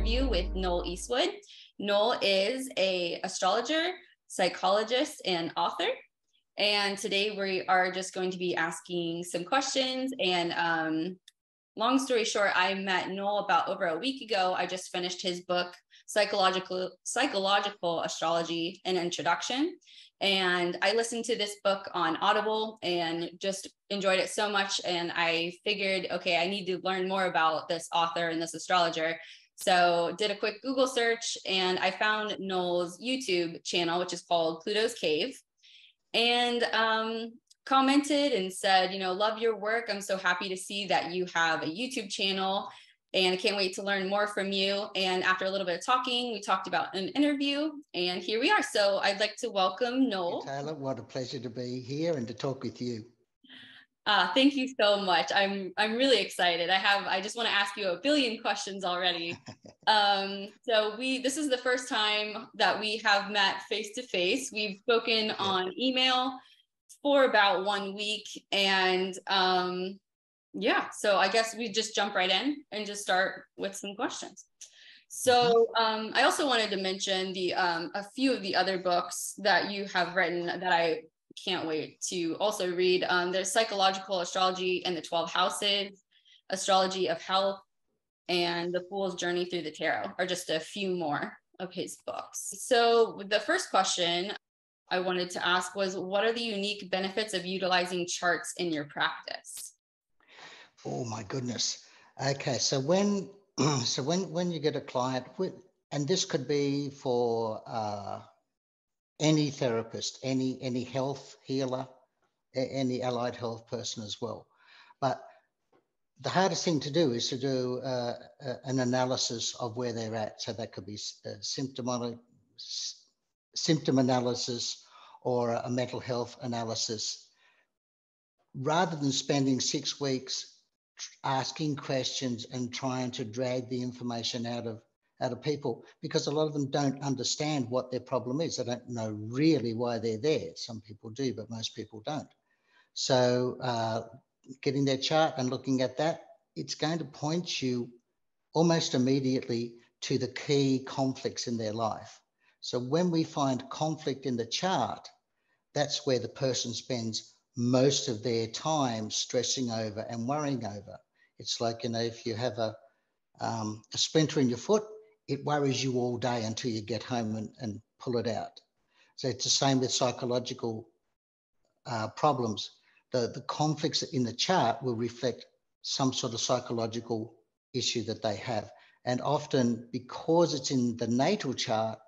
interview with Noel Eastwood. Noel is a astrologer, psychologist, and author. And today we are just going to be asking some questions. And um, long story short, I met Noel about over a week ago. I just finished his book, Psychological Psychological Astrology: An Introduction. And I listened to this book on Audible and just enjoyed it so much. And I figured, okay, I need to learn more about this author and this astrologer. So did a quick Google search and I found Noel's YouTube channel, which is called Pluto's Cave, and um, commented and said, you know, love your work. I'm so happy to see that you have a YouTube channel and I can't wait to learn more from you. And after a little bit of talking, we talked about an interview, and here we are. So I'd like to welcome Noel. Hey, Taylor, what a pleasure to be here and to talk with you. Uh, thank you so much. I'm I'm really excited. I have I just want to ask you a billion questions already. um, so we this is the first time that we have met face to face. We've spoken yeah. on email for about one week, and um, yeah, so I guess we just jump right in and just start with some questions. So mm-hmm. um, I also wanted to mention the um, a few of the other books that you have written that I can't wait to also read. Um, there's Psychological Astrology and the 12 Houses, Astrology of Health, and The Fool's Journey Through the Tarot are just a few more of his books. So the first question I wanted to ask was what are the unique benefits of utilizing charts in your practice? Oh my goodness. Okay, so when so when when you get a client with, and this could be for uh, any therapist, any any health healer, any allied health person as well. But the hardest thing to do is to do uh, an analysis of where they're at. So that could be uh, symptom analysis or a mental health analysis. Rather than spending six weeks asking questions and trying to drag the information out of out of people because a lot of them don't understand what their problem is. They don't know really why they're there. Some people do, but most people don't. So uh, getting their chart and looking at that, it's going to point you almost immediately to the key conflicts in their life. So when we find conflict in the chart, that's where the person spends most of their time stressing over and worrying over. It's like, you know, if you have a, um, a splinter in your foot, it worries you all day until you get home and, and pull it out. So it's the same with psychological uh, problems. The, the conflicts in the chart will reflect some sort of psychological issue that they have. And often because it's in the natal chart,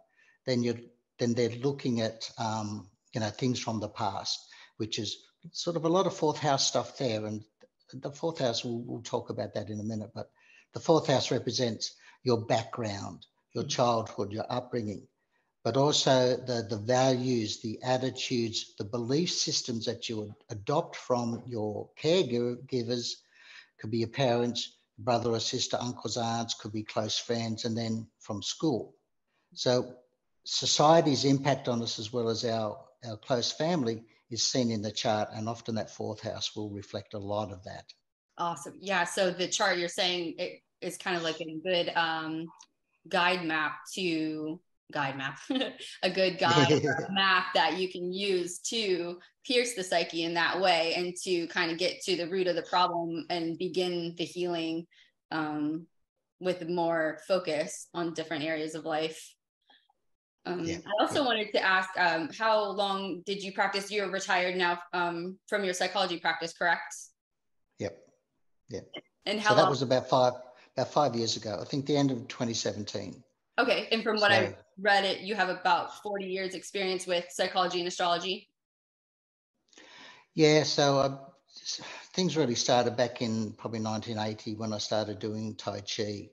then you're then they're looking at um, you know things from the past, which is sort of a lot of fourth house stuff there. And the fourth house, we'll, we'll talk about that in a minute, but the fourth house represents your background, your mm. childhood, your upbringing, but also the, the values, the attitudes, the belief systems that you adopt from your caregivers, could be your parents, brother or sister, uncles, aunts, could be close friends, and then from school. So society's impact on us as well as our, our close family is seen in the chart, and often that fourth house will reflect a lot of that. Awesome. Yeah. So the chart you're saying it is kind of like a good um, guide map to guide map, a good guide map that you can use to pierce the psyche in that way and to kind of get to the root of the problem and begin the healing um, with more focus on different areas of life um, yeah. I also wanted to ask, um, how long did you practice? You're retired now um, from your psychology practice, correct? Yep. And how so that long? was about five about five years ago. I think the end of 2017. Okay, and from what so, I read, it you have about 40 years experience with psychology and astrology. Yeah, so things really started back in probably 1980 when I started doing Tai Chi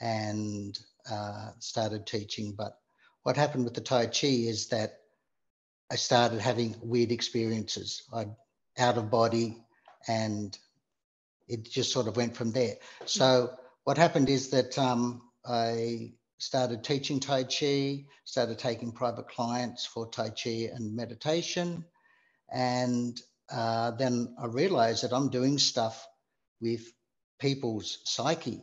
and uh, started teaching, but what happened with the Tai Chi is that I started having weird experiences. I out of body and it just sort of went from there. So what happened is that um, I started teaching Tai Chi, started taking private clients for Tai Chi and meditation. And uh, then I realized that I'm doing stuff with people's psyche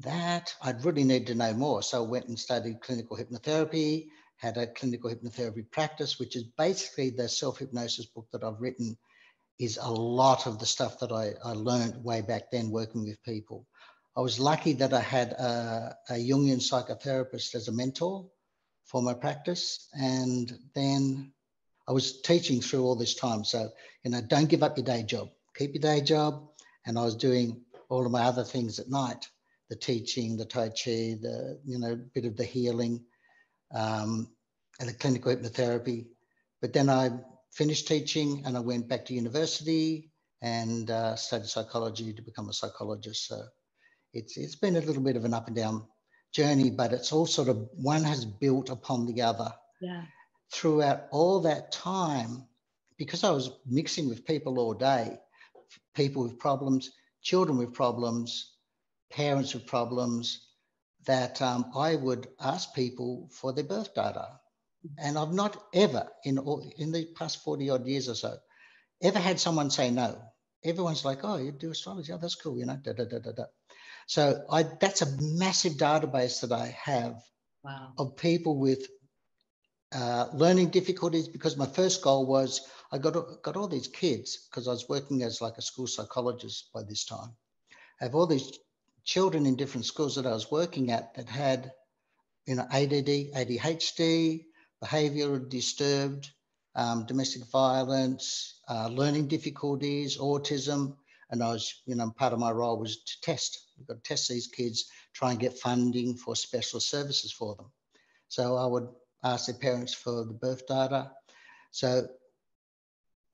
that I'd really need to know more. So I went and studied clinical hypnotherapy, had a clinical hypnotherapy practice, which is basically the self hypnosis book that I've written, is a lot of the stuff that I, I learned way back then working with people. I was lucky that I had a, a Jungian psychotherapist as a mentor for my practice. And then I was teaching through all this time. So, you know, don't give up your day job, keep your day job. And I was doing all of my other things at night the teaching, the Tai Chi, the, you know, bit of the healing, um, and the clinical hypnotherapy. But then I finished teaching and I went back to university and uh, studied psychology to become a psychologist. So it's, it's been a little bit of an up and down journey, but it's all sort of one has built upon the other. Yeah. Throughout all that time, because I was mixing with people all day, people with problems, children with problems, parents with problems, that um, I would ask people for their birth data. And I've not ever, in all, in the past 40 odd years or so, ever had someone say no. Everyone's like, oh, you do astrology. Oh, that's cool, you know, da, da, da, da, da. So I, that's a massive database that I have wow. of people with uh, learning difficulties because my first goal was I got, got all these kids because I was working as like a school psychologist by this time. I have all these children in different schools that I was working at that had, you know, ADD, ADHD, behavioural disturbed, um, domestic violence, uh, learning difficulties, autism, and I was, you know, part of my role was to test. We've got to test these kids, try and get funding for special services for them. So I would ask their parents for the birth data. So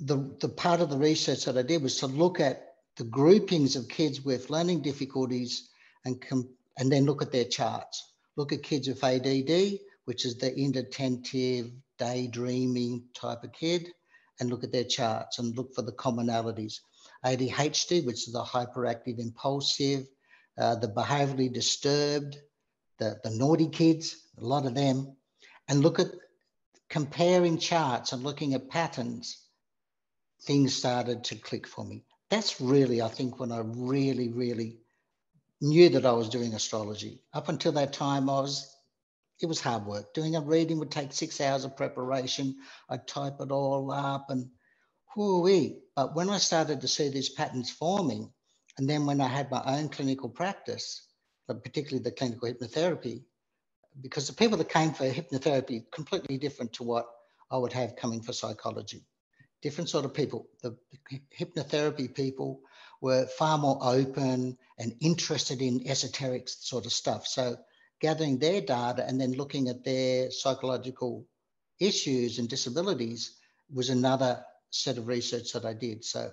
the, the part of the research that I did was to look at the groupings of kids with learning difficulties and, and then look at their charts. Look at kids with ADD, which is the inattentive, daydreaming type of kid, and look at their charts and look for the commonalities. ADHD, which is the hyperactive, impulsive, uh, the behaviorally disturbed, the, the naughty kids, a lot of them, and look at comparing charts and looking at patterns, things started to click for me. That's really, I think, when I really, really knew that I was doing astrology. Up until that time, I was it was hard work. Doing a reading would take six hours of preparation. I'd type it all up and whoo But when I started to see these patterns forming, and then when I had my own clinical practice, but particularly the clinical hypnotherapy, because the people that came for hypnotherapy completely different to what I would have coming for psychology. Different sort of people. The hypnotherapy people were far more open and interested in esoteric sort of stuff. So gathering their data and then looking at their psychological issues and disabilities was another set of research that I did. So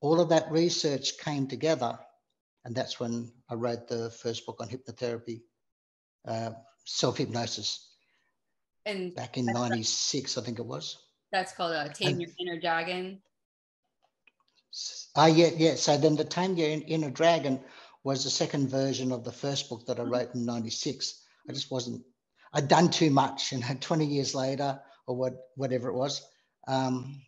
all of that research came together, and that's when I wrote the first book on hypnotherapy, uh, self hypnosis. And back in '96, I think it was. That's called uh, Tame and, Your Inner Dragon. Ah, uh, yeah, yeah. So then the Tame Your Inner Dragon was the second version of the first book that I wrote in '96. I just wasn't. I'd done too much, and 20 years later, or what, whatever it was, um,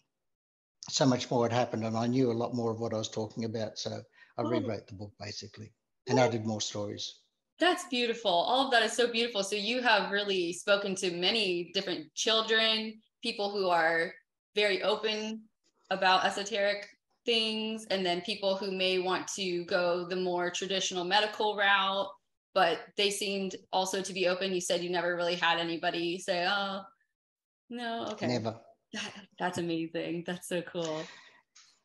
so much more had happened and I knew a lot more of what I was talking about. So I rewrote the book basically and added more stories. That's beautiful. All of that is so beautiful. So you have really spoken to many different children, people who are very open about esoteric things, and then people who may want to go the more traditional medical route, but they seemed also to be open. You said you never really had anybody say, oh, no, okay. Never. That, that's amazing. That's so cool.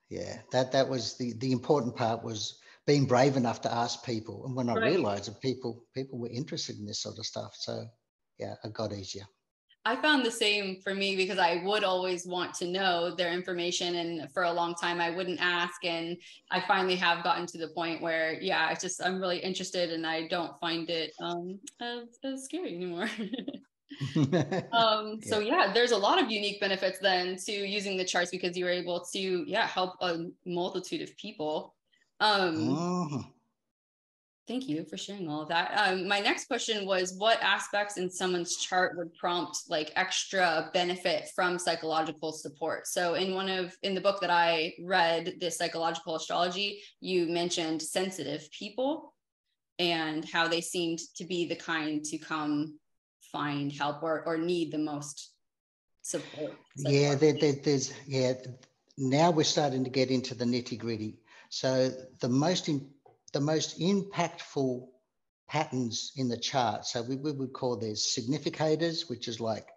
Yeah, that that was the the important part was being brave enough to ask people. And when I right. realized that people people were interested in this sort of stuff, so yeah, it got easier. I found the same for me because I would always want to know their information. And for a long time, I wouldn't ask. And I finally have gotten to the point where, yeah, I just, I'm really interested and I don't find it um, as, as scary anymore. um, so yeah. there's a lot of unique benefits then to using the charts because you were able to yeah help a multitude of people. Um, oh. Thank you for sharing all of that. Um, my next question was what aspects in someone's chart would prompt like extra benefit from psychological support? So in one of in the book that I read, this psychological astrology, you mentioned sensitive people and how they seemed to be the kind to come find help or, or need the most support. Yeah, there, there, there's, yeah, now we're starting to get into the nitty gritty. So the most, in, the most impactful patterns in the chart, so we, we would call these significators, which is like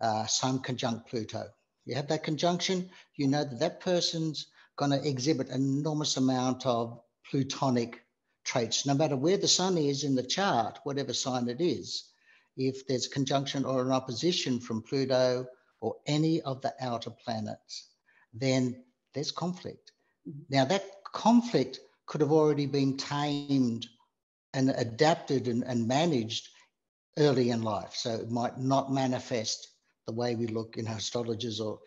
uh, Sun conjunct Pluto. You have that conjunction, you know that that person's going to exhibit an enormous amount of plutonic traits, no matter where the sun is in the chart, whatever sign it is. If there's conjunction or an opposition from Pluto or any of the outer planets, then there's conflict. Mm-hmm. Now, that conflict could have already been tamed and adapted and, and managed early in life. So it might not manifest the way we look in astrologers or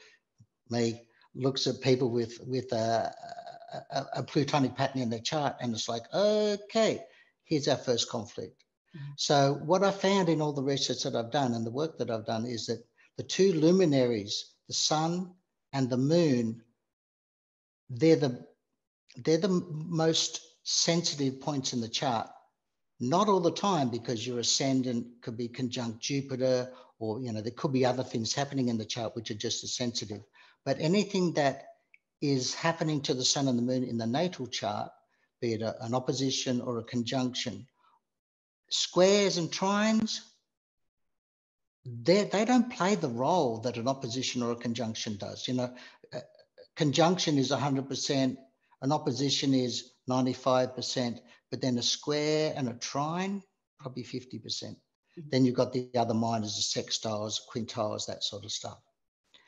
me looks at people with with a, a, a, plutonic pattern in their chart and it's like okay here's our first conflict mm-hmm. so what i found in all the research that i've done and the work that i've done is that the two luminaries the sun and the moon they're the they're the most sensitive points in the chart. Not all the time because your ascendant could be conjunct jupiter or you know there could be other things happening in the chart which are just as sensitive. But anything that is happening to the sun and the moon in the natal chart be it a, an opposition or a conjunction squares and trines they don't play the role that an opposition or a conjunction does. You know conjunction is 100% an opposition is 95% but then a square and a trine probably 50% mm-hmm. then you've got the other minors, the sextiles, quintiles, that sort of stuff.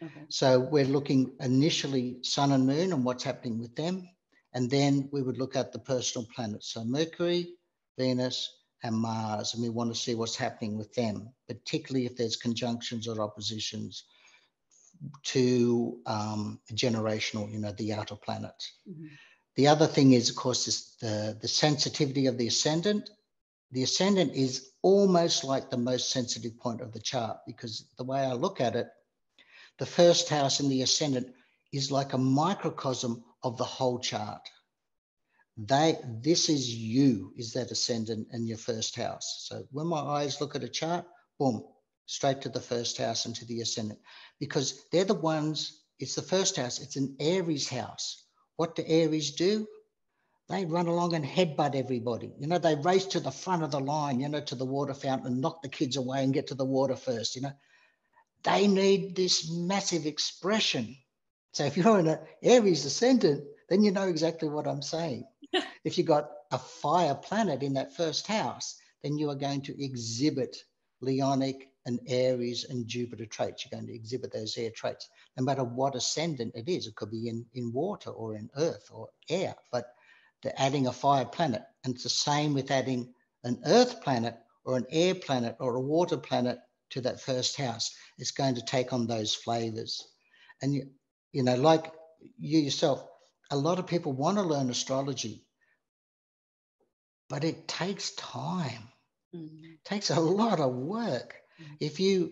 Okay. So we're looking initially sun and moon and what's happening with them. And then we would look at the personal planets. So Mercury, Venus, and Mars. And we want to see what's happening with them, particularly if there's conjunctions or oppositions to um, generational, you know, the outer planets. Mm-hmm. The other thing is, of course, is the, the sensitivity of the ascendant the ascendant is almost like the most sensitive point of the chart because the way I look at it, the first house in the ascendant is like a microcosm of the whole chart. They, this is you, is that ascendant in your first house. So when my eyes look at a chart, boom, straight to the first house and to the ascendant because they're the ones, it's the first house, it's an Aries house. What do Aries do? they run along and headbutt everybody. You know, they race to the front of the line, you know, to the water fountain and knock the kids away and get to the water first, you know. They need this massive expression. So if you're in an Aries ascendant, then you know exactly what I'm saying. if you've got a fire planet in that first house, then you are going to exhibit Leonic and Aries and Jupiter traits. You're going to exhibit those air traits, no matter what ascendant it is. It could be in, in water or in earth or air, but to adding a fire planet. And it's the same with adding an earth planet or an air planet or a water planet to that first house. It's going to take on those flavors. And you, you know, like you yourself, a lot of people want to learn astrology, but it takes time. Mm-hmm. It takes a lot of work. If you,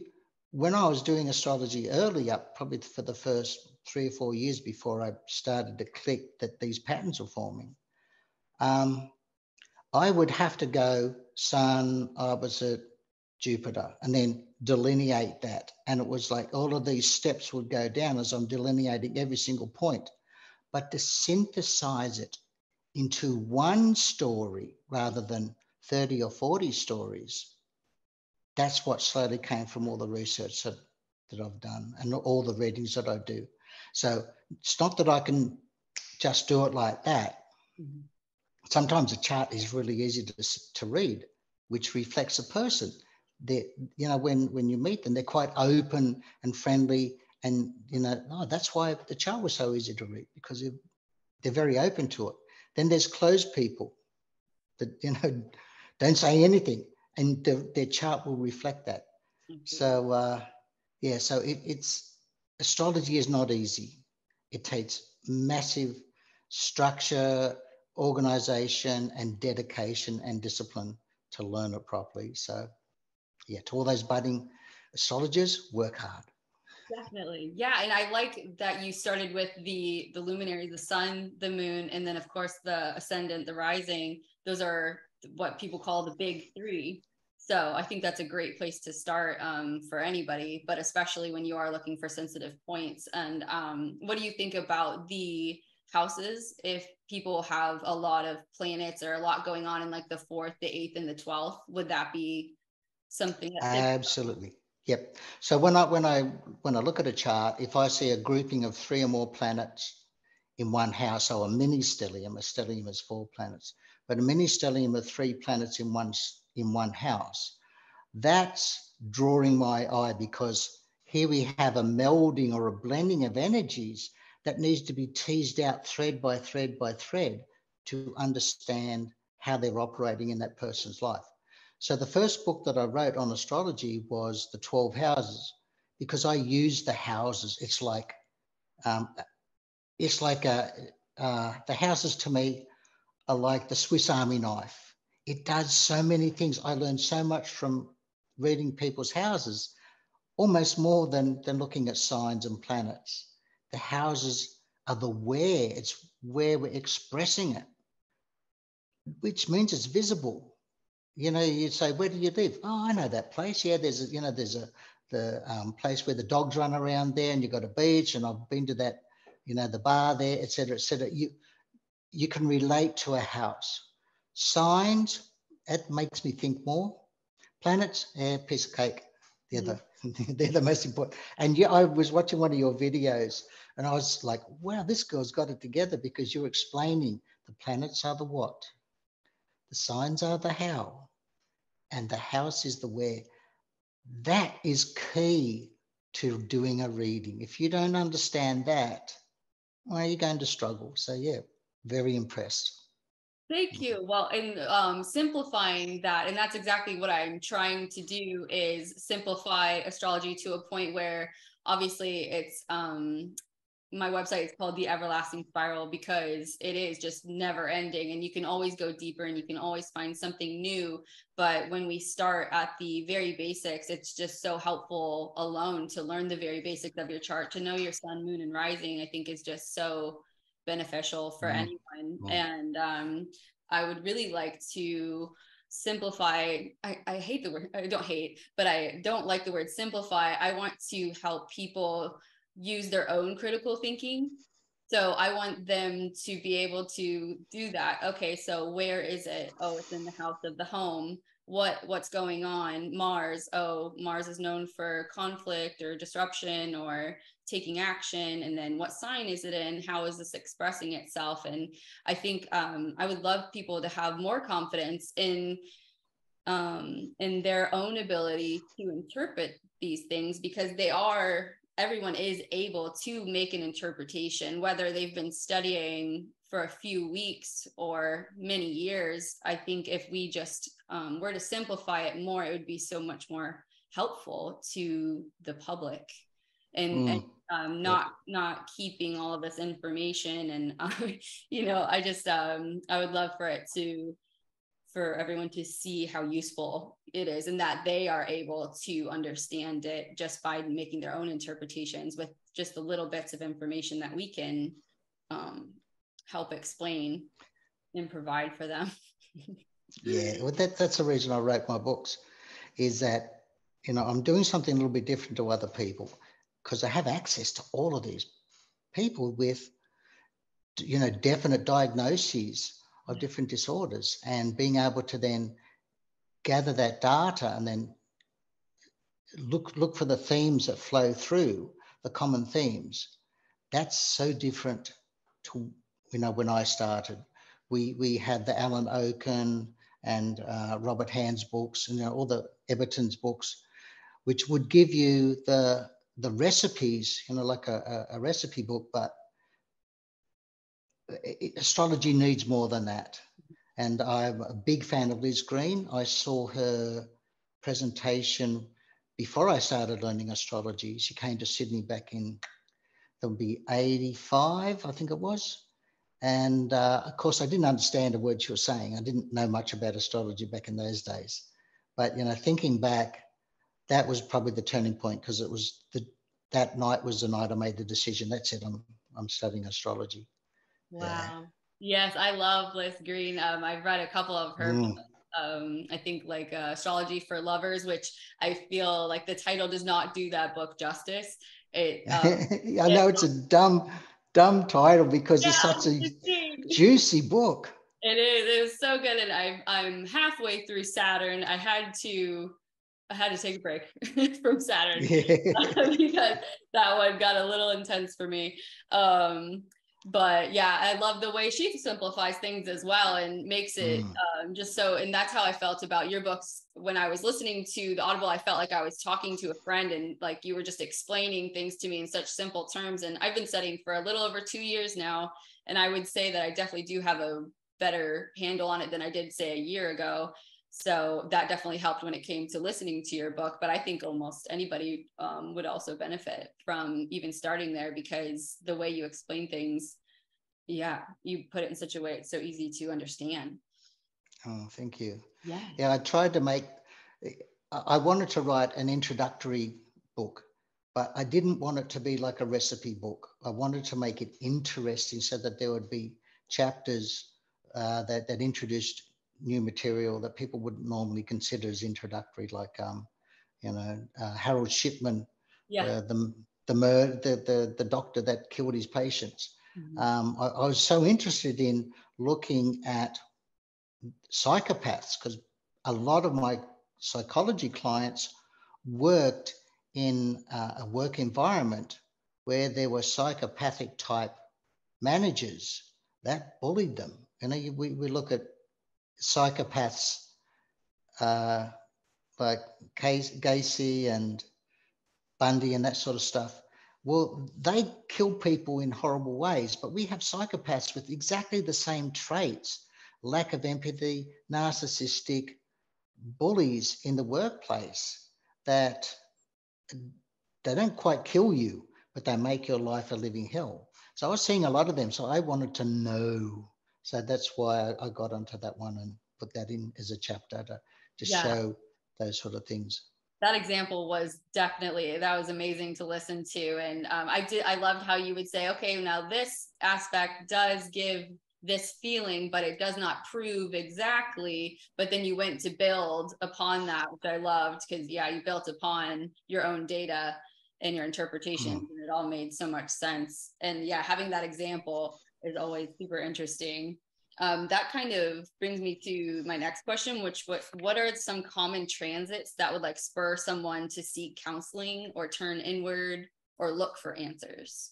when I was doing astrology early up, probably for the first three or four years before I started to click that these patterns were forming, um, I would have to go Sun opposite Jupiter and then delineate that. And it was like all of these steps would go down as I'm delineating every single point. But to synthesize it into one story rather than 30 or 40 stories, that's what slowly came from all the research that, that I've done and all the readings that I do. So it's not that I can just do it like that. Mm-hmm sometimes a chart is really easy to, to read, which reflects a person. They, you know, when when you meet them, they're quite open and friendly, and you know, oh, that's why the chart was so easy to read because they're very open to it. Then there's closed people that you know don't say anything, and the, their chart will reflect that. Mm-hmm. So uh, yeah, so it, it's astrology is not easy. It takes massive structure organization and dedication and discipline to learn it properly. So, yeah, to all those budding astrologers, work hard. Definitely. Yeah. And I like that you started with the the luminary, the sun, the moon, and then of course the ascendant, the rising. Those are what people call the big three. So I think that's a great place to start um, for anybody, but especially when you are looking for sensitive points. And um, what do you think about the houses if people have a lot of planets or a lot going on in like the fourth, the eighth, and the twelfth? Would that be something? Absolutely. Yep. So when I when I when I look at a chart, if I see a grouping of three or more planets in one house, so a mini stellium, a stellium is four planets, but a mini stellium of three planets in one in one house, that's drawing my eye because here we have a melding or a blending of energies that needs to be teased out thread by thread by thread to understand how they're operating in that person's life. So the first book that I wrote on astrology was the 12 houses because I use the houses. It's like, um, it's like a, uh, the houses to me are like the Swiss Army knife. It does so many things. I learned so much from reading people's houses, almost more than, than looking at signs and planets. The houses are the where, it's where we're expressing it, which means it's visible you know, you'd say, where do you live? Oh, I know that place. Yeah, there's, a, you know, there's a the um, place where the dogs run around there, and you've got a beach, and I've been to that, you know, the bar there, etc., etc. You you can relate to a house. Signs, that makes me think more. Planets, yeah, piece of cake. They're the they're the most important. And yeah, I was watching one of your videos, and I was like, wow, this girl's got it together because you're explaining the planets are the what the signs are the how, and the house is the where. That is key to doing a reading. If you don't understand that, well, you're going to struggle. So, yeah, very impressed. Thank you. Well, in um, simplifying that, and that's exactly what I'm trying to do is simplify astrology to a point where obviously it's um, my website is called the everlasting spiral because it is just never ending and you can always go deeper and you can always find something new but when we start at the very basics it's just so helpful alone to learn the very basics of your chart to know your sun moon and rising i think is just so beneficial for mm-hmm. anyone mm-hmm. and um, i would really like to simplify I, I hate the word i don't hate but i don't like the word simplify i want to help people use their own critical thinking. So I want them to be able to do that. Okay, so where is it? Oh, it's in the house of the home. What what's going on? Mars. Oh, Mars is known for conflict or disruption or taking action. And then what sign is it in? How is this expressing itself? And I think um, I would love people to have more confidence in um, in their own ability to interpret these things because they are everyone is able to make an interpretation, whether they've been studying for a few weeks or many years. I think if we just um, were to simplify it more, it would be so much more helpful to the public and, mm. and um, not not keeping all of this information and uh, you know i just um, i would love for it to for everyone to see how useful it is and that they are able to understand it just by making their own interpretations with just the little bits of information that we can um, help explain and provide for them. yeah, well, that, that's the reason I wrote my books is that, you know, I'm doing something a little bit different to other people because I have access to all of these people with, you know, definite diagnoses of mm. different disorders and being able to then gather that data and then look look for the themes that flow through the common themes that's so different to you know when i started we we had the alan oken and uh, robert hand's books and you know, all the Ebertin's books which would give you the the recipes you know like a, a, recipe book but astrology needs more than that. And I'm a big fan of Liz Greene. I saw her presentation before I started learning astrology. She came to Sydney back in, that would be 85, I think it was. And uh, of course, I didn't understand a word she was saying. I didn't know much about astrology back in those days. But, you know, thinking back, that was probably the turning point because it was the, that night was the night I made the decision. That's it. I'm, I'm studying astrology. Wow. Yeah. Yes, I love Liz Greene. Um, I've read a couple of her mm. um, I think like uh, astrology for lovers, which I feel like the title does not do that book justice. It, um, I know it's a dumb, dumb title because yeah, it's such a juicy book. It is. It was so good, and I'm I'm halfway through Saturn. I had to I had to take a break from Saturn yeah. because that one got a little intense for me. Um, but yeah, I love the way she simplifies things as well and makes it mm. um, just so. And that's how I felt about your books when I was listening to the Audible. I felt like I was talking to a friend and like you were just explaining things to me in such simple terms. And I've been studying for a little over two years now, and I would say that I definitely do have a better handle on it than I did say a year ago. So that definitely helped when it came to listening to your book. But I think almost anybody um, would also benefit from even starting there because the way you explain things, yeah, you put it in such a way it's so easy to understand. Oh, thank you. Yeah. Yeah, I tried to make, I wanted to write an introductory book, but I didn't want it to be like a recipe book. I wanted to make it interesting so that there would be chapters uh, that, that introduced new material that people wouldn't normally consider as introductory, like um, you know uh, Harold Shipman, yeah. Uh, the the, mur- the the the doctor that killed his patients. Mm-hmm. Um, I, I, was so interested in looking at psychopaths because a lot of my psychology clients worked in uh, a work environment where there were psychopathic type managers that bullied them. You know, we, we look at psychopaths uh, like Gacy and Bundy and that sort of stuff, well, they kill people in horrible ways, but we have psychopaths with exactly the same traits lack of empathy, narcissistic bullies in the workplace that they don't quite kill you, but they make your life a living hell. So I was seeing a lot of them. So I wanted to know so that's why I got onto that one and put that in as a chapter to, to yeah. show those sort of things. That example was definitely that was amazing to listen to, and um, I did I loved how you would say, okay, now this aspect does give this feeling, but it does not prove exactly. But then you went to build upon that, which I loved because, yeah, you built upon your own data and your interpretation, mm. and it all made so much sense. And yeah, having that example is always super interesting. Um, that kind of brings me to my next question, which what what are some common transits that would like spur someone to seek counseling or turn inward or look for answers?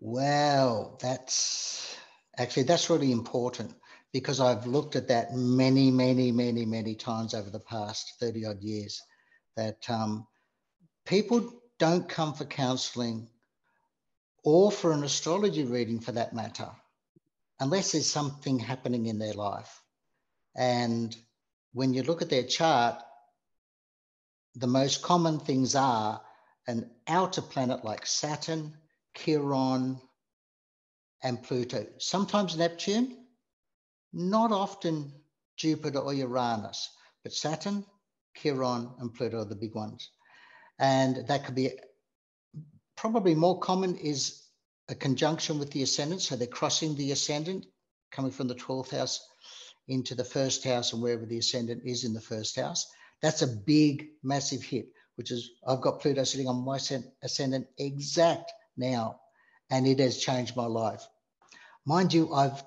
Well, that's actually that's really important because I've looked at that many, many, many, many times over the past 30 odd years that um, people don't come for counseling or for an astrology reading for that matter, unless there's something happening in their life. And when you look at their chart, the most common things are an outer planet like Saturn, Chiron, and Pluto. Sometimes Neptune, not often Jupiter or Uranus, but Saturn, Chiron, and Pluto are the big ones. And that could be probably more common is a conjunction with the ascendant. So they're crossing the ascendant, coming from the 12th house into the first house and wherever the ascendant is in the first house. That's a big, massive hit, which is I've got Pluto sitting on my ascendant exact now, and it has changed my life. Mind you, I've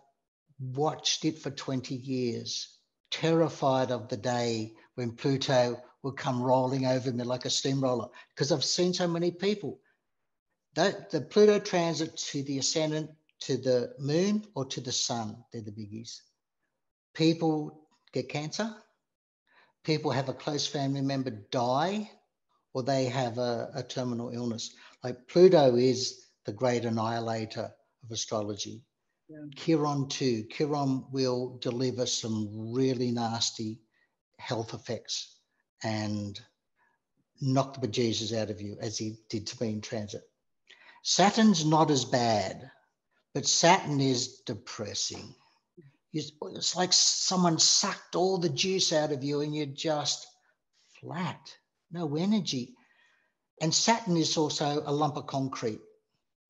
watched it for 20 years, terrified of the day when Pluto would come rolling over me like a steamroller, because I've seen so many people that the Pluto transit to the ascendant, to the moon, or to the sun, they're the biggies. People get cancer. People have a close family member die, or they have a, a terminal illness. Like Pluto is the great annihilator of astrology. Yeah. Chiron too. Chiron will deliver some really nasty health effects and knock the bejesus out of you, as he did to me in transit. Saturn's not as bad, but Saturn is depressing. It's like someone sucked all the juice out of you and you're just flat, no energy. And Saturn is also a lump of concrete.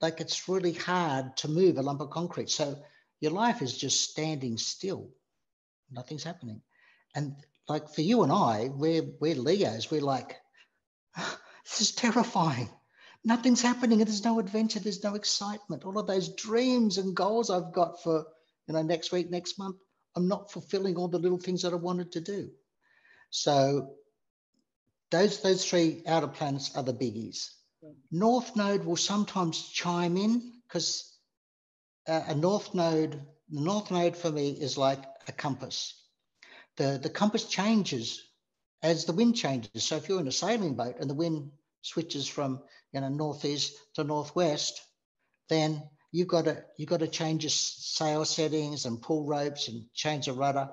Like it's really hard to move a lump of concrete. So your life is just standing still, nothing's happening. And like for you and I, we're we're Leos. We're like, this is terrifying. Nothing's happening. and There's no adventure. There's no excitement. All of those dreams and goals I've got for you know next week, next month, I'm not fulfilling all the little things that I wanted to do. So those those three outer planets are the biggies. North node will sometimes chime in because a, uh, a north node, the north node for me is like a compass. The the compass changes as the wind changes. So if you're in a sailing boat and the wind switches from you know northeast to northwest, then you've got to you've got to change your sail settings and pull ropes and change the rudder.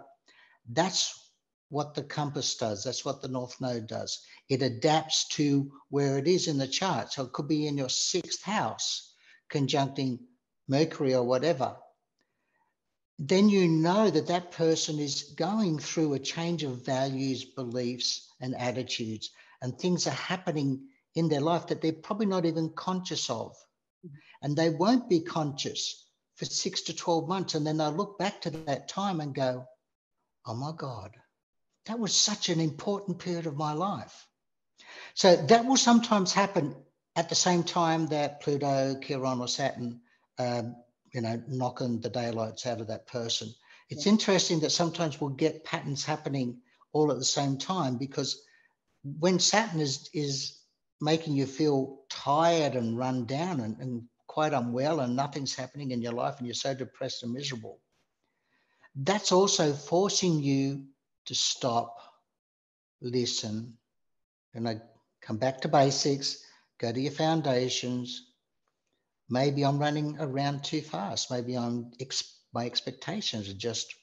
That's what the compass does. That's what the north node does. It adapts to where it is in the chart. So it could be in your sixth house, conjuncting Mercury or whatever. Then you know that that person is going through a change of values, beliefs, and attitudes, and things are happening in their life that they're probably not even conscious of. And they won't be conscious for six to 12 months. And then they'll look back to that time and go, oh my God, that was such an important period of my life. So that will sometimes happen at the same time that Pluto, Chiron, or Saturn, um, you know, knocking the daylights out of that person. It's yeah. interesting that sometimes we'll get patterns happening all at the same time because when Saturn is is making you feel tired and run down and, and quite unwell and nothing's happening in your life and you're so depressed and miserable, that's also forcing you to stop, listen, and I come back to basics, go to your foundations. Maybe I'm running around too fast. Maybe I'm ex- my expectations are just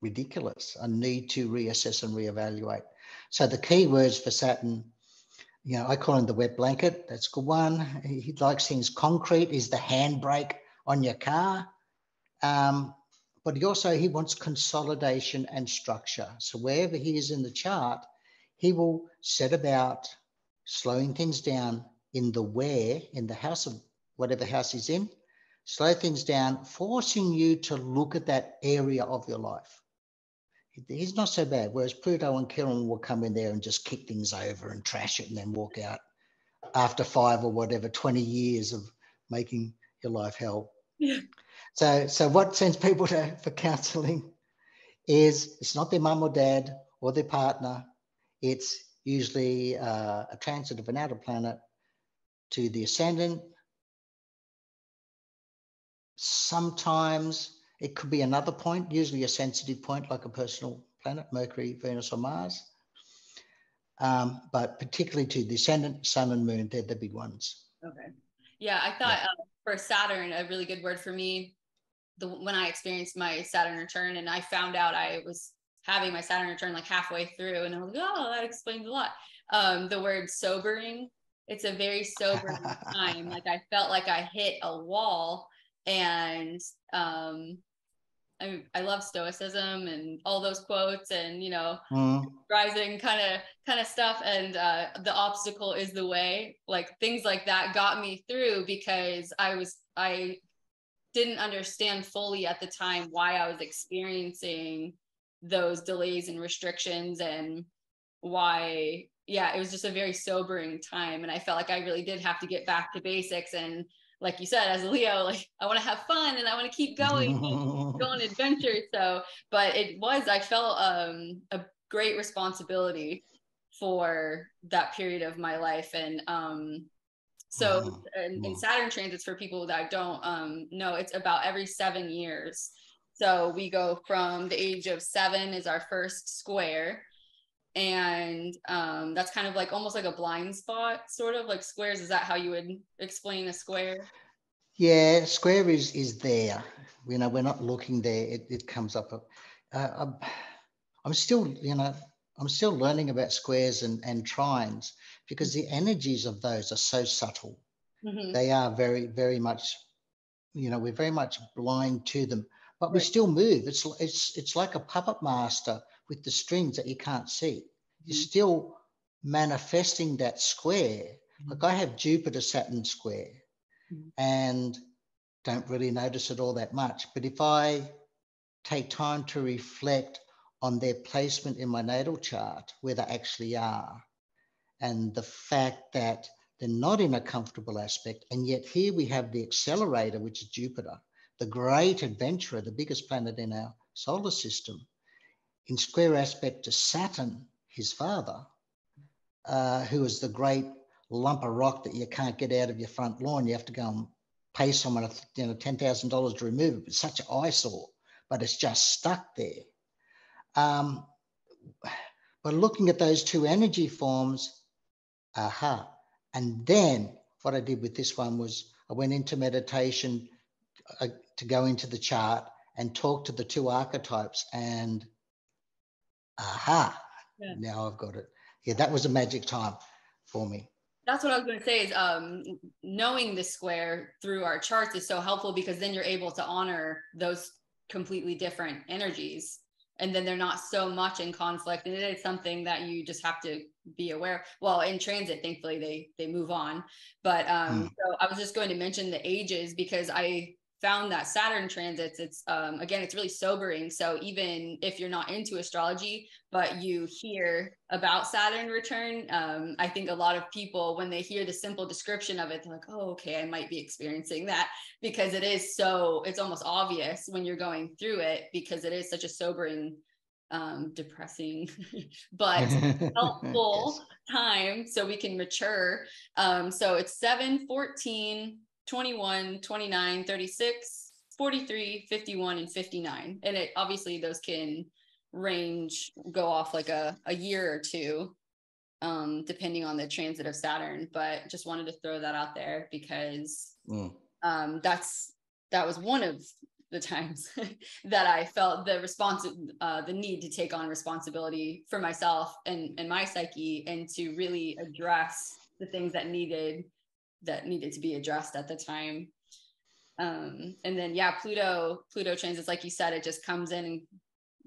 ridiculous. I need to reassess and reevaluate. So the key words for Saturn, you know, I call him the wet blanket. That's a good one. He likes things concrete. Is the handbrake on your car? Um, but he also he wants consolidation and structure. So wherever he is in the chart, he will set about slowing things down in the where, in the house of whatever house he's in, slow things down, forcing you to look at that area of your life. He's not so bad. Whereas Pluto and Chiron will come in there and just kick things over and trash it and then walk out after five or whatever, 20 years of making your life hell. Yeah. So, so what sends people to for counselling is it's not their mum or dad or their partner. It's usually uh, a transit of an outer planet to the ascendant. Sometimes it could be another point, usually a sensitive point like a personal planet, Mercury, Venus, or Mars. Um, but particularly to the ascendant, sun, and moon, they're the big ones. Okay. Yeah, I thought yeah. Uh, for Saturn, a really good word for me the when I experienced my Saturn return and I found out I was having my Saturn return like halfway through and I was like, oh, that explains a lot. Um, the word sobering, it's a very sobering time. Like I felt like I hit a wall and um I, I love stoicism and all those quotes and you know mm. rising kind of kind of stuff. And uh, the obstacle is the way. Like things like that got me through because i was i didn't understand fully at the time why I was experiencing those delays and restrictions and why yeah it was just a very sobering time. And i felt like i really did have to get back to basics and like you said as a leo like i want to have fun and i want to keep going go on adventures so but it was i felt um, a great responsibility for that period of my life and um, so in, in, Saturn transits for people that don't um, know, it's about every seven years. So we go from the age of seven is our first square. And um, that's kind of like almost like a blind spot, sort of like squares. Is that how you would explain a square? Yeah, square is is there. You know, we're not looking there. It, it comes up. Uh, I'm, I'm still, you know, I'm still learning about squares and, and trines because the energies of those are so subtle. Mm-hmm. They are very, very much, you know, we're very much blind to them, but right. we still move. It's it's it's like a puppet master with the strings that you can't see. Mm-hmm. You're still manifesting that square. Mm-hmm. Like I have Jupiter Saturn square mm-hmm. and don't really notice it all that much. But if I take time to reflect on their placement in my natal chart, where they actually are, and the fact that they're not in a comfortable aspect. And yet here we have the accelerator, which is Jupiter, the great adventurer, the biggest planet in our solar system, in square aspect to Saturn, his father, uh, who is the great lump of rock that you can't get out of your front lawn. You have to go and pay someone, you know, ten thousand dollars to remove it. It's such an eyesore, but it's just stuck there. Um, but looking at those two energy forms, aha. And then what I did with this one was I went into meditation uh, to go into the chart and talk to the two archetypes and aha, yeah. now I've got it. Yeah, that was a magic time for me. That's what I was going to say is um, knowing the square through our charts is so helpful because then you're able to honor those completely different energies and then they're not so much in conflict and it is something that you just have to be aware well in transit thankfully they they move on but um mm. so i was just going to mention the ages because i found that Saturn transits, it's um, again, it's really sobering. So even if you're not into astrology, but you hear about Saturn return, um, I think a lot of people, when they hear the simple description of it, they're like, oh, okay, I might be experiencing that because it is so, it's almost obvious when you're going through it because it is such a sobering um, depressing but helpful yes. time so we can mature. Um, so it's 7, 14, 21, 29, 36, 43, 51, and 59. And it obviously those can range, go off like a, a year or two, um, depending on the transit of Saturn. But just wanted to throw that out there because mm. um, that's that was one of the times that I felt the response, uh, the need to take on responsibility for myself and, and my psyche and to really address the things that needed that needed to be addressed at the time. Um, and then yeah, Pluto, Pluto transits, like you said, it just comes in and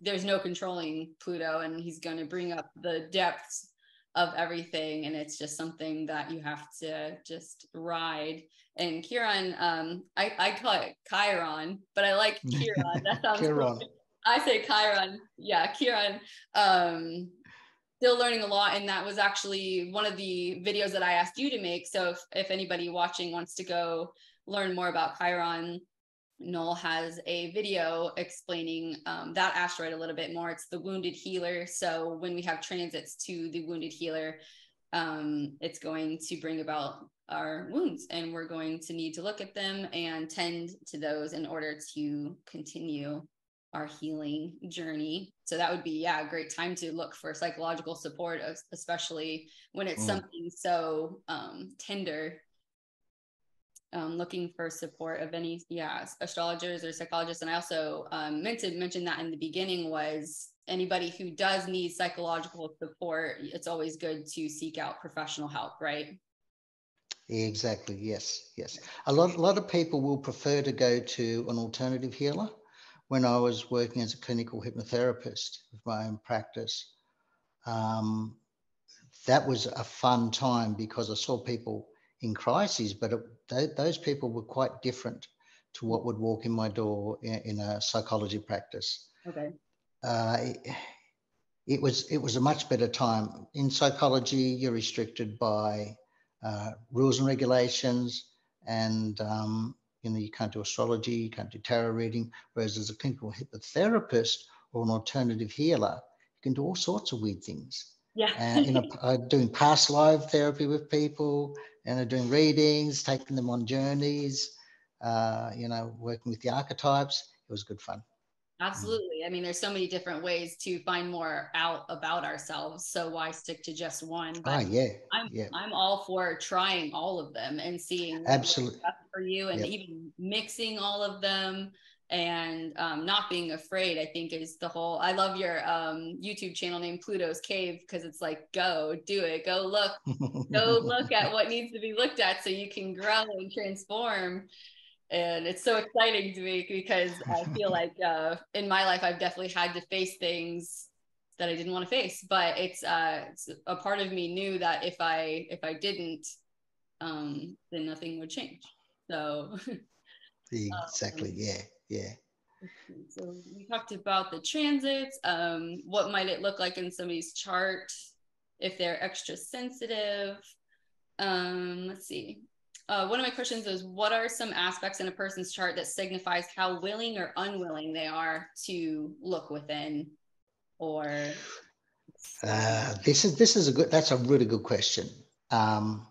there's no controlling Pluto and he's going to bring up the depths of everything. And it's just something that you have to just ride. And Chiron, um, I, I call it Chiron, but I like Chiron. That sounds Chiron. I say Chiron. Yeah, Chiron. Um, still learning a lot and that was actually one of the videos that i asked you to make. So if, if anybody watching wants to go learn more about chiron noel has a video explaining um, that asteroid a little bit more. It's the wounded healer. So when we have transits to the wounded healer um, it's going to bring about our wounds and we're going to need to look at them and tend to those in order to continue our healing journey. So that would be, yeah, a great time to look for psychological support, especially when it's mm. something so um, tender. Um, looking for support of any, yeah, astrologers or psychologists. And I also um, meant to mention that in the beginning was anybody who does need psychological support, it's always good to seek out professional help, right? Exactly. Yes. Yes. A lot, a lot of people will prefer to go to an alternative healer when I was working as a clinical hypnotherapist with my own practice. Um, that was a fun time because I saw people in crises, but it, th- those people were quite different to what would walk in my door in, in a psychology practice. Okay. Uh, it, it, was it was a much better time in psychology. You're restricted by uh, rules and regulations, and um, you know, you can't do astrology, you can't do tarot reading. Whereas as a clinical hypnotherapist or an alternative healer, you can do all sorts of weird things. Yeah. and you know, uh, doing past life therapy with people, and uh, doing readings, taking them on journeys, uh, you know, working with the archetypes. It was good fun. Absolutely. I mean, there's so many different ways to find more out about ourselves. So why stick to just one? But ah, yeah. I'm yeah. I'm all for trying all of them and seeing absolutely for you and yep. even mixing all of them and um, not being afraid. I think is the whole. I love your um, YouTube channel named Pluto's Cave because it's like go do it, go look, go look at what needs to be looked at so you can grow and transform and it's so exciting to me because I feel like uh, in my life I've definitely had to face things that I didn't want to face, but it's, uh, it's a part of me knew that if I if I didn't, um, then nothing would change. So exactly, um, yeah, yeah. So we talked about the transits. Um, what might it look like in somebody's chart if they're extra sensitive? Um, let's see. Uh, one of my questions is what are some aspects in a person's chart that signifies how willing or unwilling they are to look within or uh, this is this is a good that's a really good question. Um,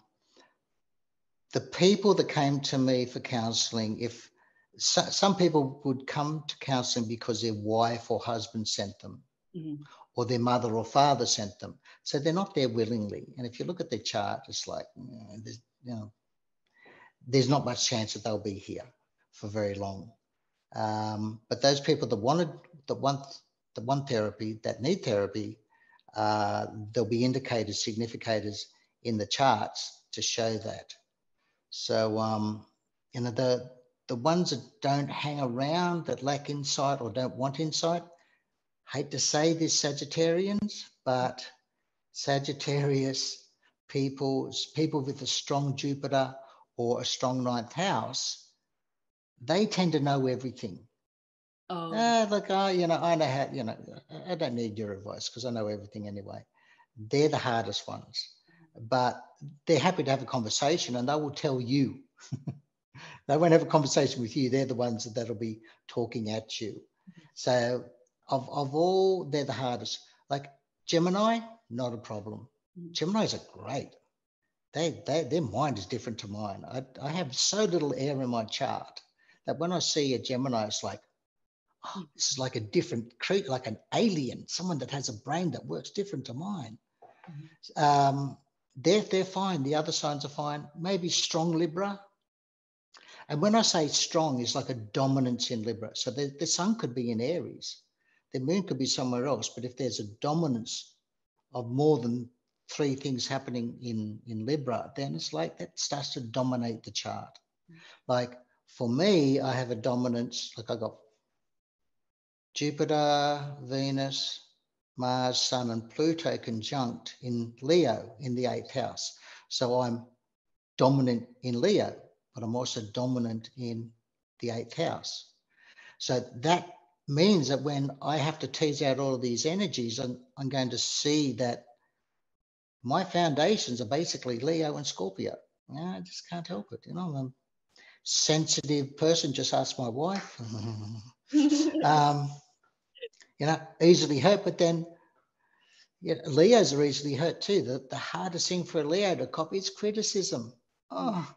the people that came to me for counseling if so, some people would come to counseling because their wife or husband sent them mm-hmm. or their mother or father sent them. So they're not there willingly. And if you look at their chart it's like you know there's not much chance that they'll be here for very long. Um, but those people that wanted, that want, the want therapy, that need therapy, uh, there'll be indicators, significators in the charts to show that. So, um, you know, the the ones that don't hang around, that lack insight or don't want insight, hate to say this, Sagittarians, but Sagittarius people, people with a strong Jupiter or a strong ninth house, they tend to know everything. Oh. Uh, like, oh, you know, I know how, you know, I don't need your advice because I know everything anyway. They're the hardest ones, but they're happy to have a conversation and they will tell you. they won't have a conversation with you. They're the ones that'll be talking at you. So, of, of all, they're the hardest. Like Gemini, not a problem. Mm. Geminis are great they, they, their mind is different to mine. I, I have so little air in my chart that when I see a Gemini, it's like, oh, this is like a different creature, like an alien, someone that has a brain that works different to mine. Mm-hmm. Um, they're, they're fine. The other signs are fine. Maybe strong Libra. And when I say strong, it's like a dominance in Libra. So the, the sun could be in Aries, the moon could be somewhere else. But if there's a dominance of more than three things happening in, in Libra, then it's like that starts to dominate the chart. Like for me, I have a dominance, like I got Jupiter, Venus, Mars, Sun, and Pluto conjunct in Leo in the eighth house. So I'm dominant in Leo, but I'm also dominant in the eighth house. So that means that when I have to tease out all of these energies, I'm, I'm going to see that my foundations are basically Leo and Scorpio. I just can't help it. You know, I'm a sensitive person. Just ask my wife. um, you know, easily hurt, but then yeah, Leos are easily hurt too. The, the hardest thing for a Leo to copy is criticism. Oh,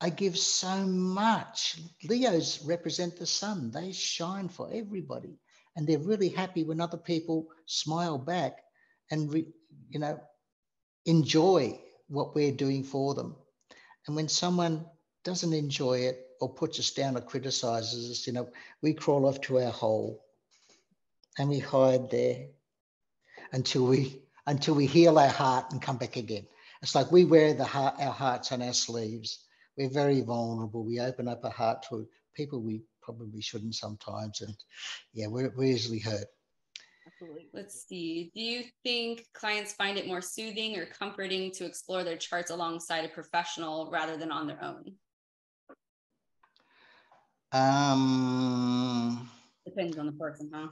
I give so much. Leos represent the sun, they shine for everybody. And they're really happy when other people smile back and re, you know, enjoy what we're doing for them. And when someone doesn't enjoy it or puts us down or criticizes us, you know, we crawl off to our hole and we hide there until we until we heal our heart and come back again. It's like we wear the heart, our hearts on our sleeves. We're very vulnerable. We open up our heart to people we probably shouldn't sometimes, and yeah, we're, we're easily hurt. Absolutely. Let's see. Do you think clients find it more soothing or comforting to explore their charts alongside a professional rather than on their own? Um, Depends on the person, huh?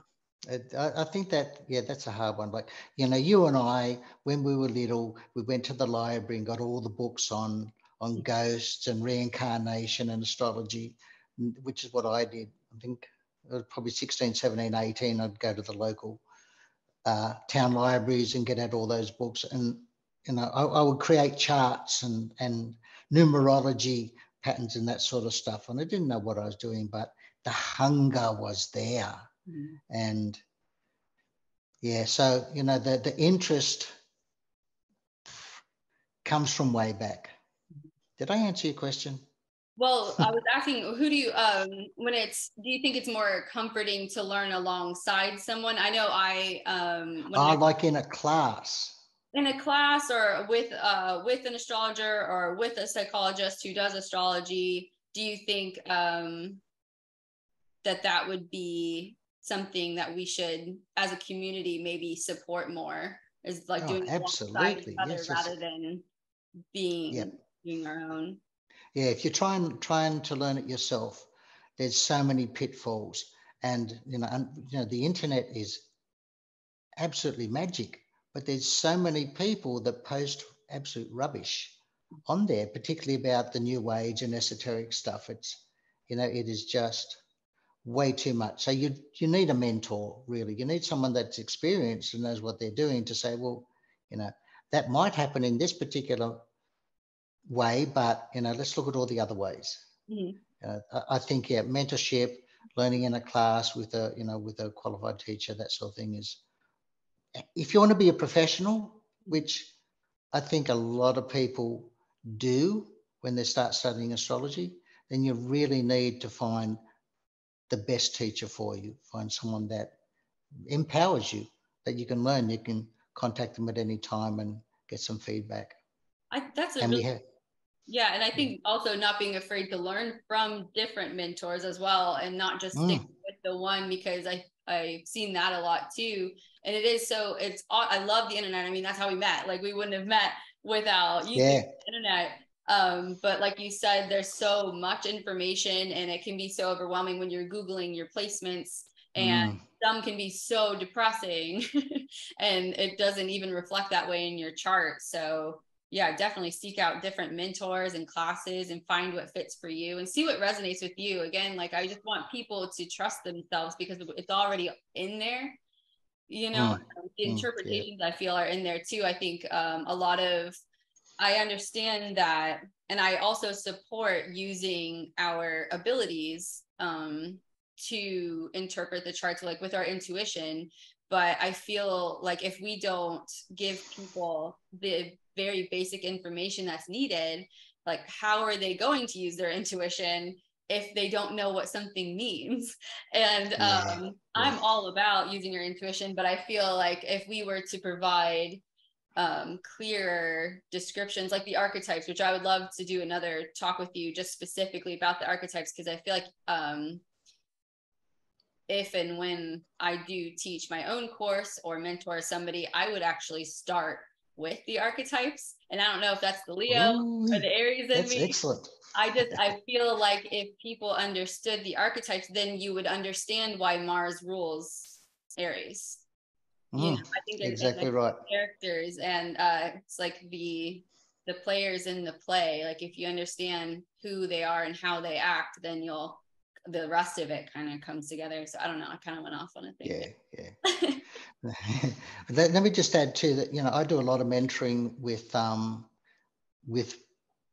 I, I think that, yeah, that's a hard one. Like, you know, you and I, when we were little, we went to the library and got all the books on on ghosts and reincarnation and astrology, which is what I did. I think it was probably 16, 17, 18. I'd go to the local uh, town libraries and get out all those books. And you know, I, I, would create charts and and numerology patterns and that sort of stuff. And I didn't know what I was doing, but the hunger was there. Mm. And yeah, so you know, the the interest comes from way back. Did I answer your question? Well, I was asking, who do you, um, when it's, do you think it's more comforting to learn alongside someone? I know I, um, I, like in a class. In a class or with, uh, with an astrologer or with a psychologist who does astrology, do you think, um, that that would be something that we should, as a community, maybe support more? Is like oh, doing absolutely yes, rather than being, yeah. being our own yeah, if you're trying trying to learn it yourself, there's so many pitfalls and you know and, you know the internet is absolutely magic but there's so many people that post absolute rubbish on there particularly about the new age and esoteric stuff. It's you know it is just way too much. So you you need a mentor really. You need someone that's experienced and knows what they're doing to say well you know that might happen in this particular way but you know let's look at all the other ways. Mm-hmm. uh, I, think yeah mentorship learning in a class with a you know with a qualified teacher that sort of thing is if you want to be a professional which i think a lot of people do when they start studying astrology then you really need to find the best teacher for you. Find someone that empowers you that you can learn. You can contact them at any time and get some feedback. I, that's a and really, have, yeah, and I think also not being afraid to learn from different mentors as well, and not just stick mm. with the one because I I've seen that a lot too. And it is so it's I love the internet. I mean, that's how we met. Like we wouldn't have met without yeah. the internet. Um, but like you said, there's so much information, and it can be so overwhelming when you're googling your placements, and mm. some can be so depressing, and it doesn't even reflect that way in your chart. So yeah, definitely seek out different mentors and classes and find what fits for you and see what resonates with you. Again, like I just want people to trust themselves because it's already in there. You know, mm. the interpretations yeah. I feel are in there too. I think um, a lot of, I understand that, and I also support using our abilities um, to interpret the charts, like with our intuition. But I feel like if we don't give people the very basic information that's needed like how are they going to use their intuition if they don't know what something means and um, yeah. i'm all about using your intuition but i feel like if we were to provide um, clearer descriptions like the archetypes which i would love to do another talk with you just specifically about the archetypes because i feel like um, if and when i do teach my own course or mentor somebody i would actually start with the archetypes. And I don't know if that's the Leo Ooh, or the Aries in me. Excellent. I just I feel like if people understood the archetypes, then you would understand why Mars rules Aries. Mm, you know, I think exactly right. Characters and uh, it's like the the players in the play. Like if you understand who they are and how they act, then you'll the rest of it kind of comes together. So I don't know. I kind of went off on a thing. Yeah, yeah. let, let, me just add too that you know I do a lot of mentoring with um, with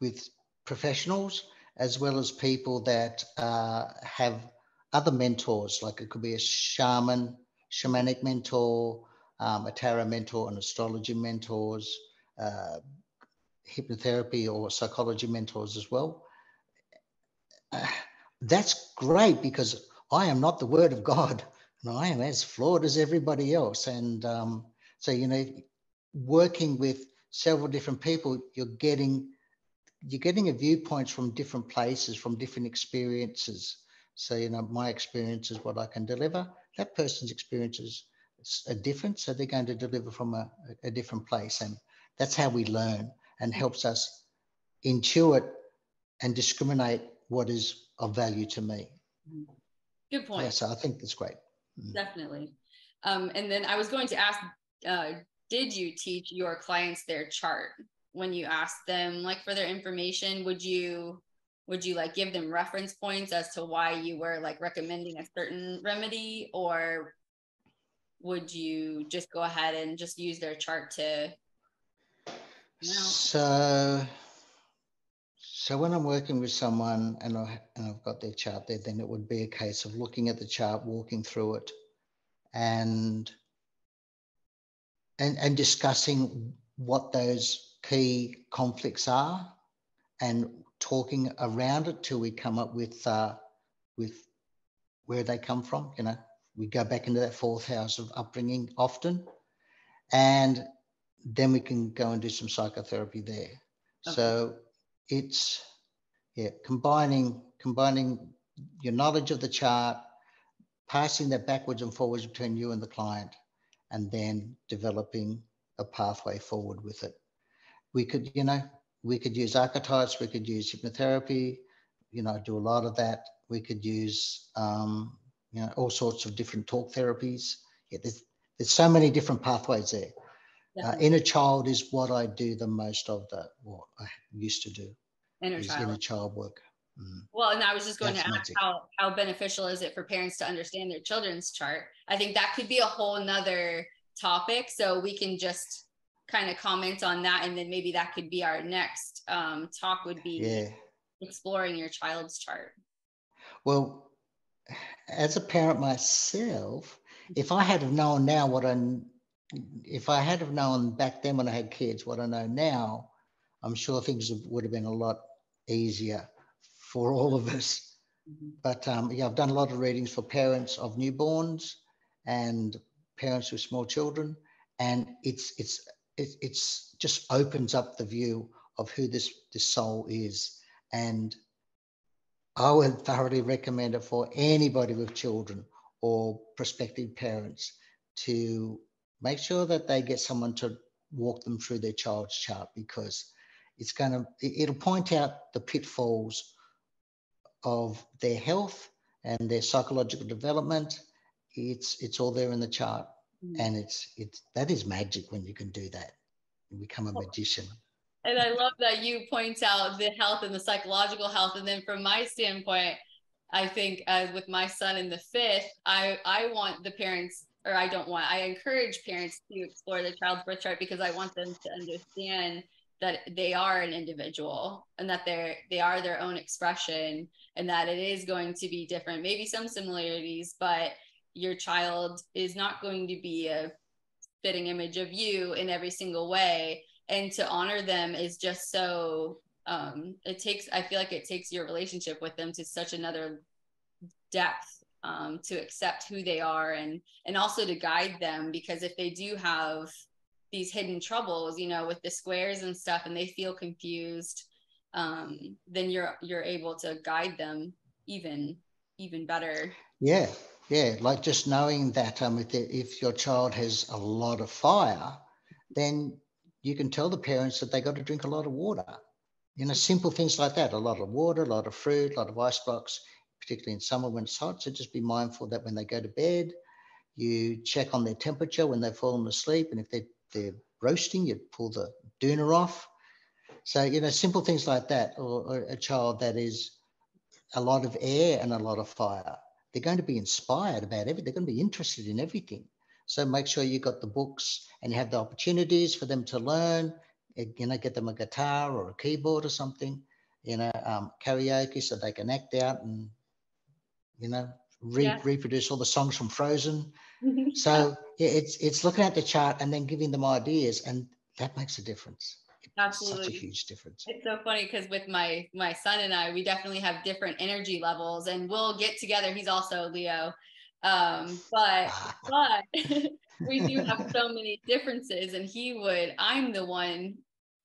with professionals as well as people that uh, have other mentors. Like it could be a shaman, shamanic mentor, um, a tarot mentor, an astrology mentors, uh, hypnotherapy or psychology mentors as well. Uh, that's great because I am not the word of God and I am as flawed as everybody else. And um, so, you know, working with several different people, you're getting you're getting a viewpoints from different places, from different experiences. So, you know, my experience is what I can deliver. That person's experiences are different, so they're going to deliver from a, a different place, and that's how we learn and helps us intuit and discriminate what is of value to me. Good point. Yeah, so I think that's great. Mm. Definitely. Um, and then I was going to ask, uh, did you teach your clients their chart when you asked them like for their information? Would you would you like give them reference points as to why you were like recommending a certain remedy or would you just go ahead and just use their chart to you know? so so when I'm working with someone and, I, and I've got their chart there, then it would be a case of looking at the chart, walking through it, and and, and discussing what those key conflicts are, and talking around it till we come up with uh, with where they come from. You know, we go back into that fourth house of upbringing often, and then we can go and do some psychotherapy there. Okay. So it's yeah combining combining your knowledge of the chart passing that backwards and forwards between you and the client and then developing a pathway forward with it we could you know we could use archetypes we could use hypnotherapy you know, do a lot of that. We could use, um, you know, all sorts of different talk therapies. Yeah, there's, there's so many different pathways there. Uh, inner child is what I do the most of that, what I used to do. Inner child. Inner child work. Mm. Well, and I was just going That's to ask magic. how, how beneficial is it for parents to understand their children's chart? I think that could be a whole nother topic. So we can just kind of comment on that. And then maybe that could be our next um, talk would be yeah. exploring your child's chart. Well, as a parent myself, if I had have known now what I, if I had have known back then when I had kids, what I know now, I'm sure things would have been a lot easier for all of us. Mm-hmm. But um, yeah, I've done a lot of readings for parents of newborns and parents with small children, and it's it's it, it's just opens up the view of who this this soul is, and I would thoroughly recommend it for anybody with children or prospective parents to make sure that they get someone to walk them through their child's chart because it's going to it'll point out the pitfalls of their health and their psychological development. It's it's all there in the chart, mm. and it's it's that is magic when you can do that. You become a magician. And I love that you point out the health and the psychological health. And then from my standpoint, I think as with my son in the fifth, I I want the parents or I don't want, I encourage parents to explore the child's birth chart because I want them to understand that they are an individual and that they're they are their own expression and that it is going to be different. Maybe some similarities but your child is not going to be a fitting image of you in every single way. And to honor them is just so um it takes i feel like it takes your relationship with them to such another depth um, to accept who they are and and also to guide them because if they do have these hidden troubles you know with the squares and stuff and they feel confused um, then you're you're able to guide them even even better. Yeah yeah like just knowing that um, if, if your child has a lot of fire then you can tell the parents that they got to drink a lot of water. You know simple things like that a lot of water a lot of fruit a lot of ice blocks particularly in summer when it's hot so just be mindful that when they go to bed you check on their temperature when they've fallen asleep and if they're they're roasting, you'd pull the doona off. So, you know, simple things like that, or, or, a child that is a lot of air and a lot of fire. They're going to be inspired about everything. They're going to be interested in everything. So make sure you got the books and you have the opportunities for them to learn. Eh, you know, get them a guitar or a keyboard or something. You know, um, karaoke so they can act out and you know re- yeah. reproduce all the songs from Frozen. so it's it's looking at the chart and then giving them ideas, and that makes a difference. Absolutely, such a huge difference. It's so funny because with my my son and I, we definitely have different energy levels, and we'll get together. He's also Leo, um, but but we do have so many differences, and he would. I'm the one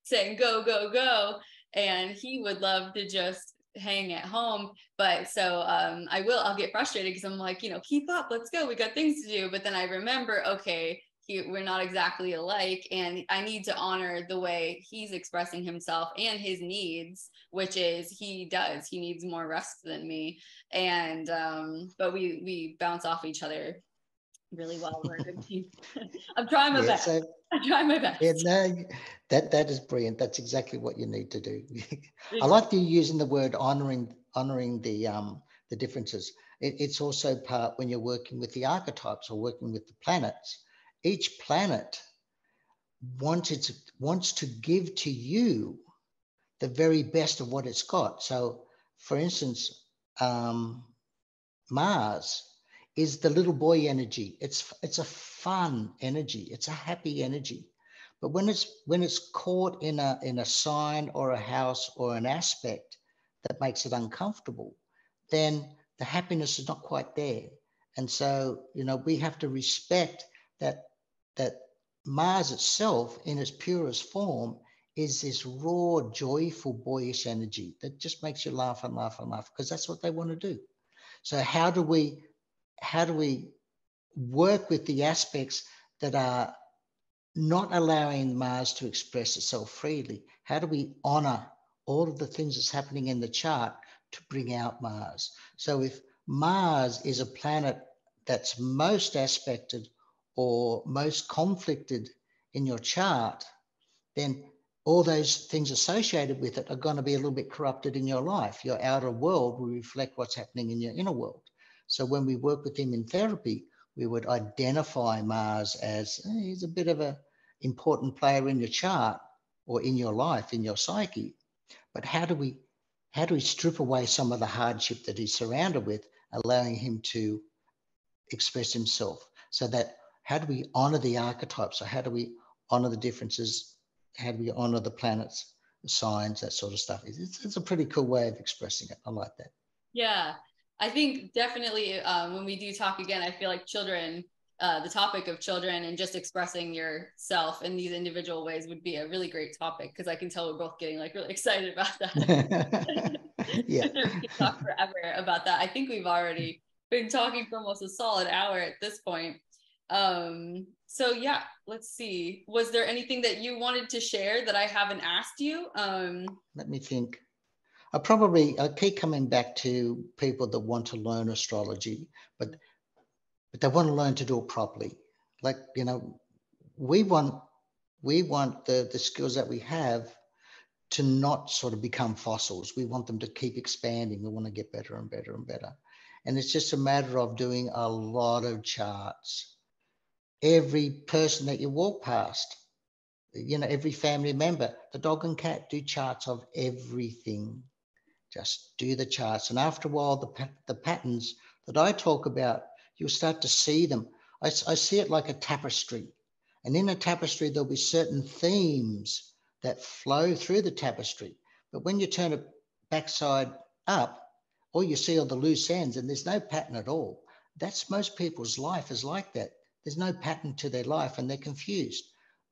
saying go go go, and he would love to just hang at home. But so um, I will, I'll get frustrated because I'm like, you know, keep up, let's go. We got things to do. But then I remember, okay, he, we're not exactly alike. And I need to honor the way he's expressing himself and his needs, which is he does, he needs more rest than me. And, um, but we, we bounce off each other really well. We're a good team. I'm trying my best. I'm trying my best. Yeah, no, that that is brilliant. That's exactly what you need to do. I like you using the word honoring honoring the um the differences. It, it's also part when you're working with the archetypes or working with the planets. Each planet wants it wants to give to you the very best of what it's got. So, for instance, um, Mars is the little boy energy. It's it's a fun energy. It's a happy energy. But when it's when it's caught in a in a sign or a house or an aspect that makes it uncomfortable, then the happiness is not quite there. And so, you know, we have to respect that that Mars itself, in its purest form, is this raw, joyful, boyish energy that just makes you laugh and laugh and laugh because that's what they want to do. So, how do we how do we work with the aspects that are not allowing Mars to express itself freely? How do we honor all of the things that's happening in the chart to bring out Mars. So if Mars is a planet that's most aspected or most conflicted in your chart, then all those things associated with it are going to be a little bit corrupted in your life. Your outer world will reflect what's happening in your inner world. So when we work with him in therapy, we would identify Mars as eh, he's a bit of a important player in your chart or in your life, in your psyche. But how do we how do we strip away some of the hardship that he's surrounded with, allowing him to express himself? So that how do we honor the archetypes? So how do we honor the differences? How do we honor the planets, the signs, that sort of stuff? It's, it's a pretty cool way of expressing it. I like that. Yeah, I think definitely um, when we do talk again, I feel like children, uh, the topic of children and just expressing yourself in these individual ways would be a really great topic because I can tell we're both getting like really excited about that. yeah. we could talk forever about that. I think we've already been talking for almost a solid hour at this point. Um, so yeah, let's see. Was there anything that you wanted to share that I haven't asked you? Um, Let me think. I probably I keep coming back to people that want to learn astrology, but but they want to learn to do it properly. Like you know, we want we want the the skills that we have to not sort of become fossils. We want them to keep expanding. We want to get better and better and better. And it's just a matter of doing a lot of charts. Every person that you walk past, you know, every family member, the dog and cat do charts of everything. Just do the charts. And after a while, the, the patterns that I talk about, you'll start to see them. I, I see it like a tapestry. And in a tapestry, there'll be certain themes that flow through the tapestry. But when you turn it backside up, all you see are the loose ends and there's no pattern at all. That's most people's life is like that. There's no pattern to their life and they're confused.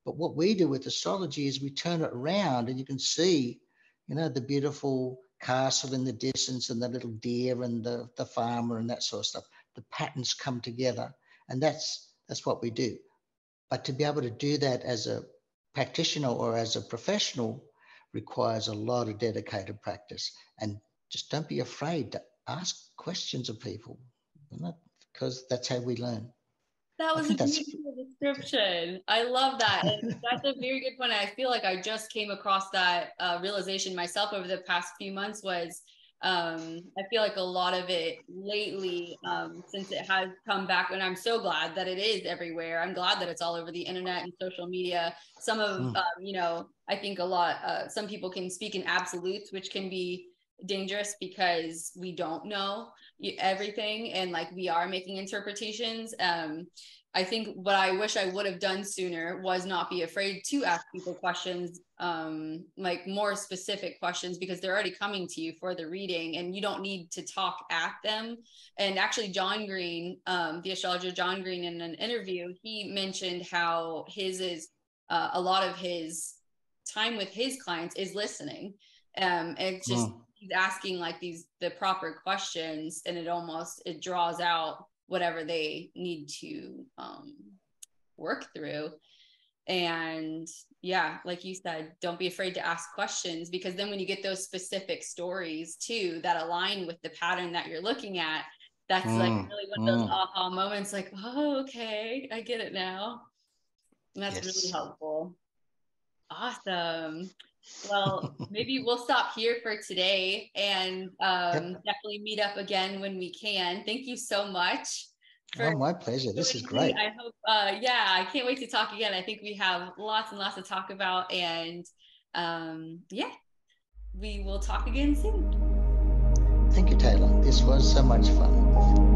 But what we do with astrology is we turn it around and you can see, you know, the beautiful castle in the distance and the little deer and the, the farmer and that sort of stuff. The patterns come together. And that's that's what we do. But to be able to do that as a practitioner or as a professional requires a lot of dedicated practice. And just don't be afraid to ask questions of people, because that's how we learn. That was a beautiful description. I love that. And that's a very good point. I feel like I just came across that uh, realization myself over the past few months was um, I feel like a lot of it lately, um, since it has come back, and I'm so glad that it is everywhere. I'm glad that it's all over the internet and social media. Some of, mm. um, you know, I think a lot, uh, some people can speak in absolutes, which can be dangerous because we don't know everything and like we are making interpretations um i think what i wish i would have done sooner was not be afraid to ask people questions um like more specific questions because they're already coming to you for the reading and you don't need to talk at them. And actually john green um the astrologer john green in an interview he mentioned how his is uh, a lot of his time with his clients is listening um and just he's asking like these the proper questions and it almost it draws out whatever they need to um, work through and yeah like you said don't be afraid to ask questions because then when you get those specific stories too that align with the pattern that you're looking at that's mm, like really one of those mm. aha moments like oh okay i get it now and that's yes. really helpful awesome well, maybe we'll stop here for today and um, yep. definitely meet up again when we can. Thank you so much. oh, my pleasure. This is great. I hope, uh, yeah, I can't wait to talk again. I think we have lots and lots to talk about. And um, yeah, we will talk again soon. Thank you, Taylor. This was so much fun.